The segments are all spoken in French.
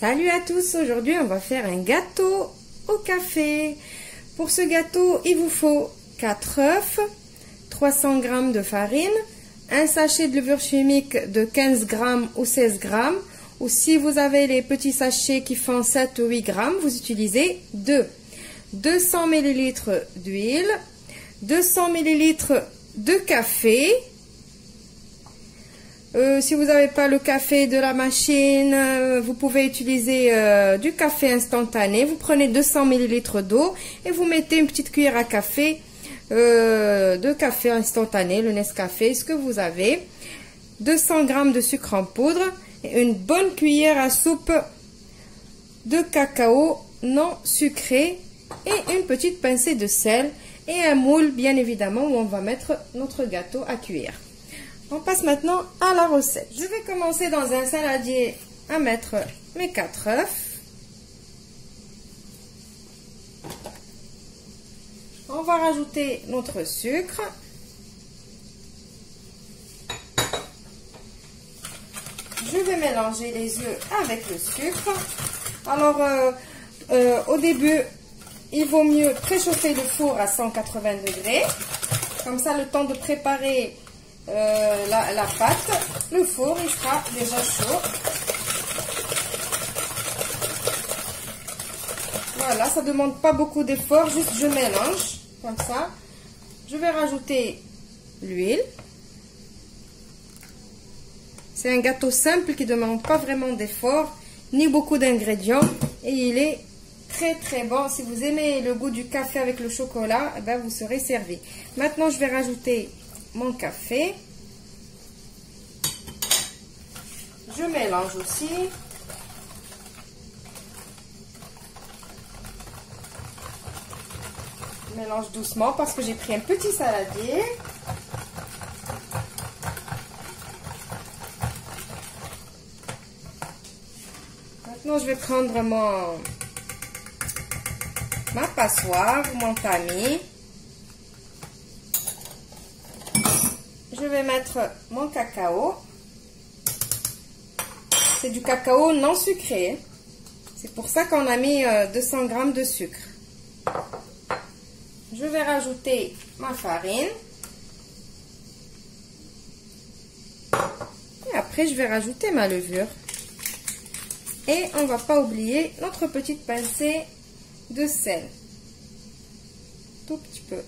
Salut à tous, aujourd'hui on va faire un gâteau au café. Pour ce gâteau, il vous faut 4 œufs, 300 g de farine, un sachet de levure chimique de 15 g ou 16 g, ou si vous avez les petits sachets qui font 7 ou 8 g, vous utilisez 2. 200 ml d'huile, 200 ml de café, euh, si vous n'avez pas le café de la machine, euh, vous pouvez utiliser euh, du café instantané. Vous prenez 200 ml d'eau et vous mettez une petite cuillère à café de café instantané, le Nescafé, ce que vous avez. 200 g de sucre en poudre et une bonne cuillère à soupe de cacao non sucré et une petite pincée de sel et un moule bien évidemment où on va mettre notre gâteau à cuire. On passe maintenant à la recette. Je vais commencer dans un saladier à mettre mes 4 œufs. On va rajouter notre sucre. Je vais mélanger les œufs avec le sucre. Alors, euh, euh, au début, il vaut mieux préchauffer le four à 180 degrés. Comme ça, le temps de préparer euh, la, pâte, le four il sera déjà chaud. Voilà, ça demande pas beaucoup d'effort, juste je mélange comme ça. Je vais rajouter l'huile. C'est un gâteau simple qui ne demande pas vraiment d'effort, ni beaucoup d'ingrédients. Et il est très très bon. Si vous aimez le goût du café avec le chocolat, eh ben vous serez servi. Maintenant, je vais rajouter mon café. Je mélange aussi. Je mélange doucement parce que j'ai pris un petit saladier. Maintenant, je vais prendre mon ma passoire, mon tamis. je vais mettre mon cacao. C'est du cacao non sucré. C'est pour ça qu'on a mis 200 euh, g de sucre. Je vais rajouter ma farine. Et après, je vais rajouter ma levure. Et on ne va pas oublier notre petite pincée de sel. Tout petit peu.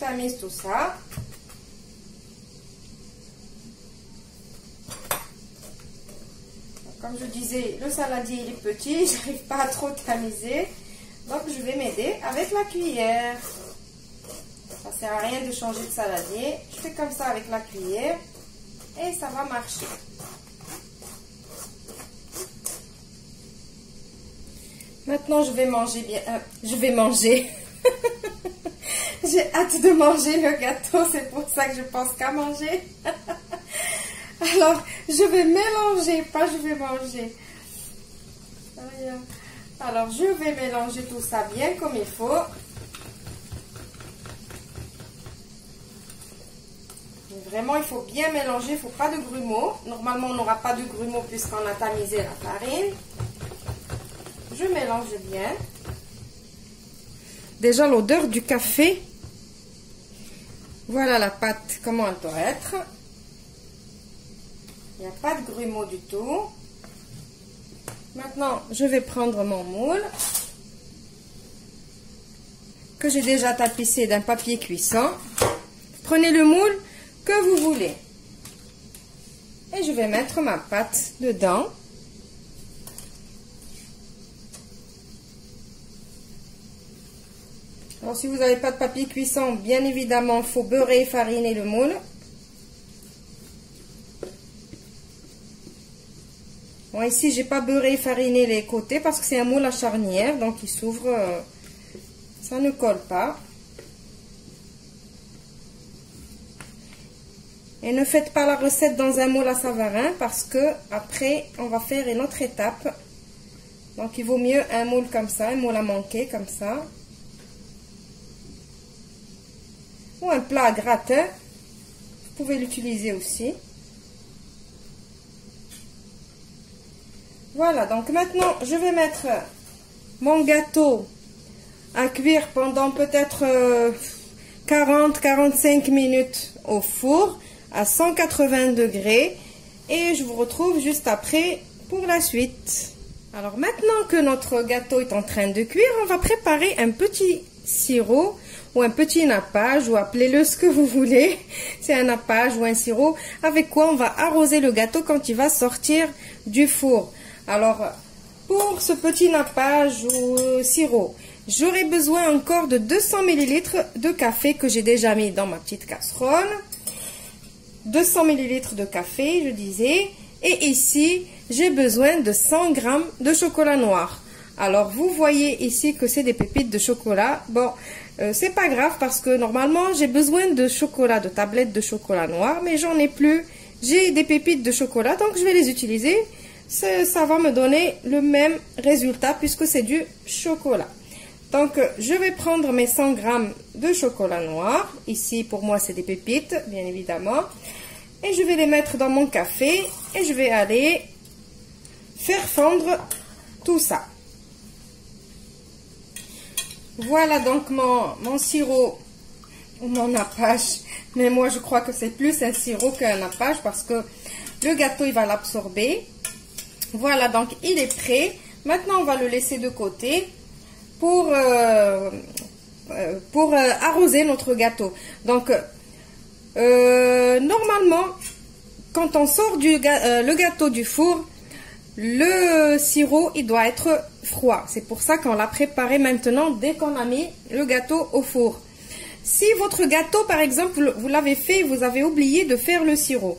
Tamise tout ça. Comme je disais, le saladier il est petit, j'arrive pas à trop tamiser. Donc je vais m'aider avec la cuillère. Ça sert à rien de changer de saladier. Je fais comme ça avec la cuillère et ça va marcher. Maintenant, je vais manger bien. Euh, je vais manger. J'ai hâte de manger le gâteau, c'est pour ça que je pense qu'à manger. Alors, je vais mélanger, pas je vais manger. Alors, je vais mélanger tout ça bien comme il faut. Vraiment, il faut bien mélanger, il ne faut pas de grumeaux. Normalement, on n'aura pas de grumeaux puisqu'on a tamisé la farine. Je mélange bien. Déjà, l'odeur du café voilà la pâte, comment elle doit être. Il n'y a pas de grumeaux du tout. Maintenant, je vais prendre mon moule que j'ai déjà tapissé d'un papier cuisson. Prenez le moule que vous voulez. Et je vais mettre ma pâte dedans. Si vous n'avez pas de papier cuisson, bien évidemment, il faut beurrer et fariner le moule. Bon, ici, j'ai pas beurré et fariné les côtés parce que c'est un moule à charnière, donc il s'ouvre, euh, ça ne colle pas. Et ne faites pas la recette dans un moule à savarin parce que après, on va faire une autre étape. Donc, il vaut mieux un moule comme ça, un moule à manquer comme ça. ou un plat à gratin. Vous pouvez l'utiliser aussi. Voilà, donc maintenant, je vais mettre mon gâteau à cuire pendant peut-être euh, 40-45 minutes au four à 180 degrés. Et je vous retrouve juste après pour la suite. Alors maintenant que notre gâteau est en train de cuire, on va préparer un petit sirop ou un petit nappage ou appelez-le ce que vous voulez. C'est un nappage ou un sirop avec quoi on va arroser le gâteau quand il va sortir du four. Alors pour ce petit nappage ou sirop, j'aurai besoin encore de 200 ml de café que j'ai déjà mis dans ma petite casserole. 200 ml de café, je disais. Et ici, j'ai besoin de 100 g de chocolat noir. Alors, vous voyez ici que c'est des pépites de chocolat. Bon, euh, c'est pas grave parce que normalement, j'ai besoin de chocolat, de tablettes de chocolat noir, mais j'en ai plus. J'ai des pépites de chocolat, donc je vais les utiliser. Ça va me donner le même résultat puisque c'est du chocolat. Donc, je vais prendre mes 100 g de chocolat noir. Ici, pour moi, c'est des pépites, bien évidemment. Et je vais les mettre dans mon café et je vais aller faire fondre tout ça. Voilà donc mon, sirop ou mon nappage. Mais moi, je crois que c'est plus un sirop qu'un nappage parce que le gâteau, il va l'absorber. Voilà, donc il est prêt. Maintenant, on va le laisser de côté pour, euh, euh, euh, arroser notre gâteau. Donc, normalement, quand on sort le gâteau du four, le sirop, il doit être froid. C'est pour ça qu'on l'a préparé maintenant dès qu'on a mis le gâteau au four. Si votre gâteau, par exemple, vous l'avez fait, vous avez oublié de faire le sirop.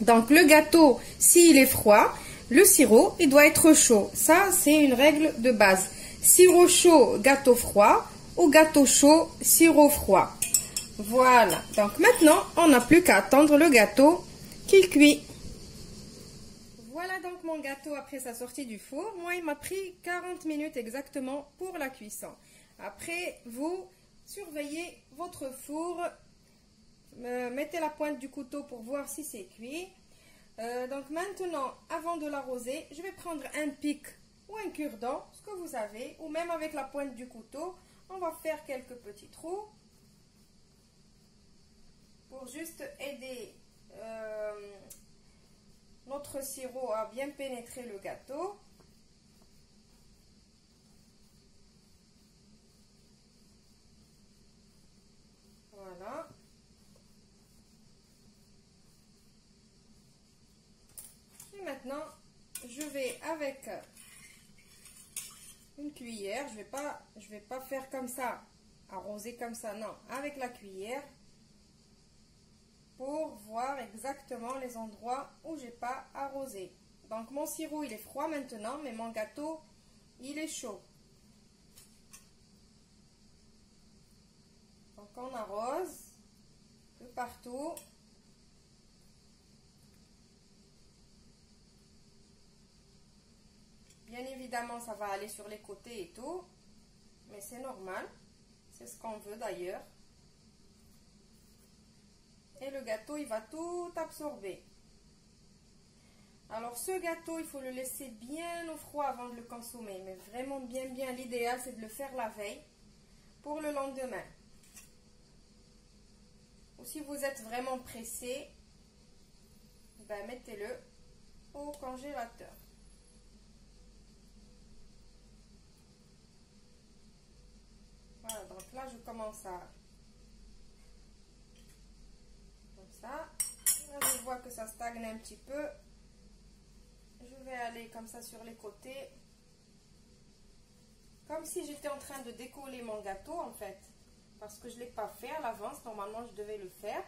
Donc, le gâteau, s'il est froid, le sirop, il doit être chaud. Ça, c'est une règle de base. Sirop chaud, gâteau froid. Ou gâteau chaud, sirop froid. Voilà. Donc, maintenant, on n'a plus qu'à attendre le gâteau qu'il cuit. Voilà donc mon gâteau après sa sortie du four. Moi, il m'a pris 40 minutes exactement pour la cuisson. Après, vous surveillez votre four. Euh, mettez la pointe du couteau pour voir si c'est cuit. Euh, donc maintenant, avant de l'arroser, je vais prendre un pic ou un cure-dent, ce que vous avez, ou même avec la pointe du couteau. On va faire quelques petits trous pour juste aider euh, sirop a bien pénétré le gâteau. Voilà. Et maintenant, je vais avec une cuillère, je vais pas je vais pas faire comme ça, arroser comme ça, non, avec la cuillère, pour voir exactement les endroits où j'ai pas arrosé. Donc mon sirop il est froid maintenant, mais mon gâteau il est chaud. Donc on arrose de partout. Bien évidemment, ça va aller sur les côtés et tout, mais c'est normal. C'est ce qu'on veut d'ailleurs et le gâteau il va tout absorber. Alors ce gâteau, il faut le laisser bien au froid avant de le consommer, mais vraiment bien bien. L'idéal c'est de le faire la veille pour le lendemain. Ou si vous êtes vraiment pressé, ben mettez-le au congélateur. Voilà, donc là je commence à ça. je vois que ça stagne un petit peu. Je vais aller comme ça sur les côtés. Comme si j'étais en train de décoller mon gâteau en fait. Parce que je ne l'ai pas fait à l'avance. Normalement, je devais le faire.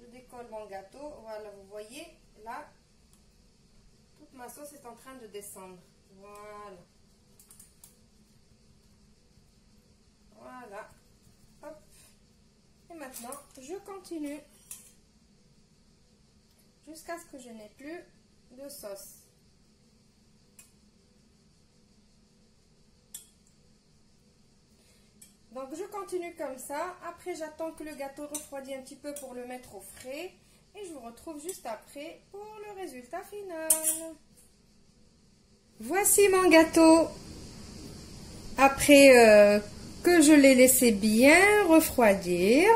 Je décolle mon gâteau. Voilà, vous voyez, là, toute ma sauce est en train de descendre. Voilà. Voilà. Et maintenant, je continue jusqu'à ce que je n'ai plus de sauce. Donc je continue comme ça. Après j'attends que le gâteau refroidisse un petit peu pour le mettre au frais. Et je vous retrouve juste après pour le résultat final. Voici mon gâteau. Après euh, que je l'ai laissé bien refroidir.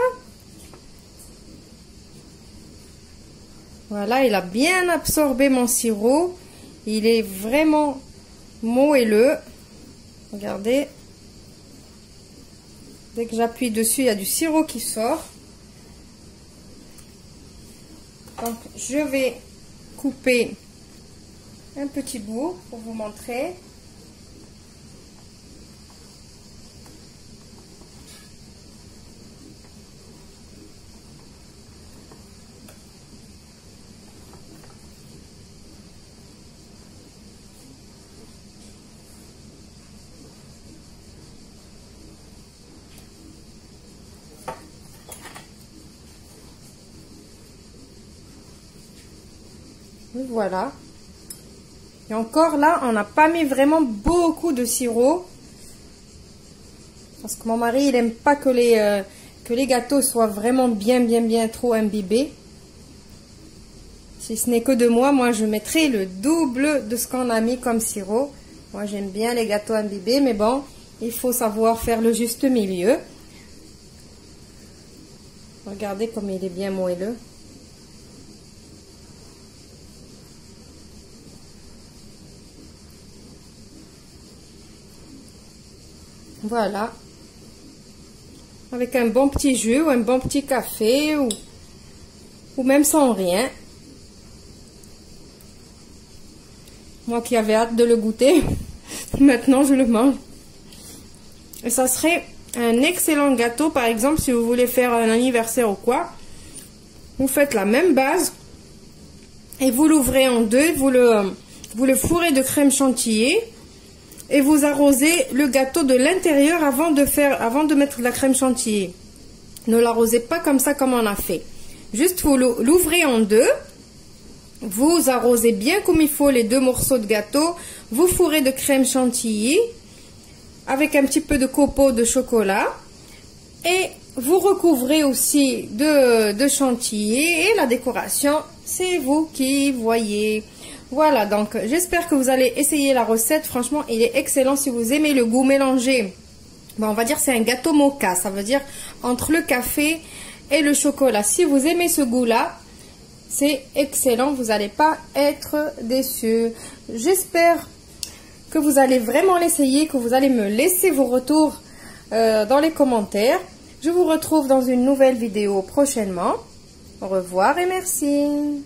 Voilà, il a bien absorbé mon sirop. Il est vraiment moelleux. Regardez. Dès que j'appuie dessus, il y a du sirop qui sort. Donc, je vais couper un petit bout pour vous montrer. Voilà. Et encore là, on n'a pas mis vraiment beaucoup de sirop. Parce que mon mari, il n'aime pas que les, euh, que les gâteaux soient vraiment bien, bien, bien trop imbibés. Si ce n'est que de moi, moi je mettrai le double de ce qu'on a mis comme sirop. Moi j'aime bien les gâteaux imbibés, mais bon, il faut savoir faire le juste milieu. Regardez comme il est bien moelleux. Voilà. Avec un bon petit jus ou un bon petit café ou, même sans rien. Moi qui avais hâte de le goûter, maintenant je le mange. Et ça serait un excellent gâteau, par exemple, si vous voulez faire un anniversaire ou quoi. Vous faites la même base et vous l'ouvrez en deux, vous le, vous le fourrez de crème chantilly et vous arrosez le gâteau de l'intérieur avant de faire, avant de mettre de la crème chantilly. Ne l'arrosez pas comme ça comme on a fait. Juste vous l'ouvrez en deux. Vous arrosez bien comme il faut les deux morceaux de gâteau. Vous fourrez de crème chantilly avec un petit peu de copeaux de chocolat. Et vous recouvrez aussi de, de chantilly et la décoration, c'est vous qui voyez. Voilà, donc j'espère que vous allez essayer la recette. Franchement, il est excellent si vous aimez le goût mélangé. Bon, on va dire c'est un gâteau mocha. Ça veut dire entre le café et le chocolat. Si vous aimez ce goût-là, c'est excellent. Vous n'allez pas être déçus. J'espère que vous allez vraiment l'essayer, que vous allez me laisser vos retours euh, dans les commentaires. Je vous retrouve dans une nouvelle vidéo prochainement. Au revoir et merci.